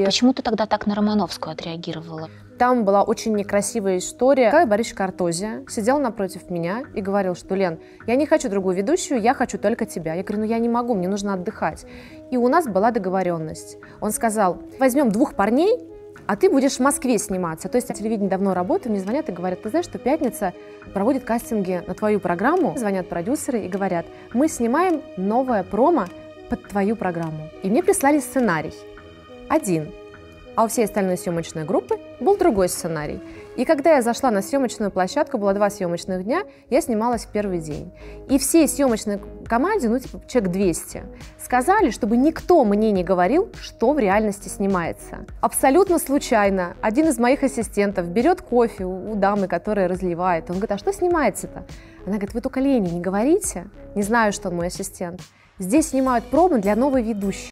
А почему ты тогда так на Романовскую отреагировала? Там была очень некрасивая история. Кай Борисович Картозия сидел напротив меня и говорил, что, Лен, я не хочу другую ведущую, я хочу только тебя. Я говорю, ну я не могу, мне нужно отдыхать. И у нас была договоренность. Он сказал, возьмем двух парней, а ты будешь в Москве сниматься. То есть на телевидении давно работаю, мне звонят и говорят, ты знаешь, что пятница проводит кастинги на твою программу. Звонят продюсеры и говорят, мы снимаем новое промо под твою программу. И мне прислали сценарий. Один. А у всей остальной съемочной группы был другой сценарий. И когда я зашла на съемочную площадку, было два съемочных дня, я снималась в первый день. И всей съемочной команде, ну типа человек 200, сказали, чтобы никто мне не говорил, что в реальности снимается. Абсолютно случайно один из моих ассистентов берет кофе у, у дамы, которая разливает. Он говорит, а что снимается-то? Она говорит, вы только Лене не говорите. Не знаю, что он мой ассистент. Здесь снимают пробы для новой ведущей.